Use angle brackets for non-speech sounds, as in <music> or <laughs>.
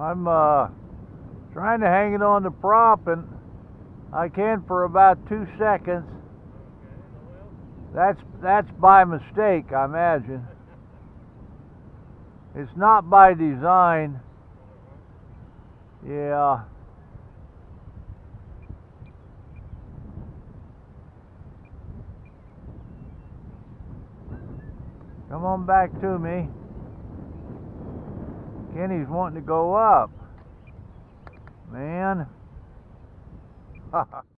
I'm uh, trying to hang it on the prop and I can for about two seconds. That's that's by mistake, I imagine. It's not by design. Yeah. Come on back to me. Kenny's wanting to go up. Man. <laughs>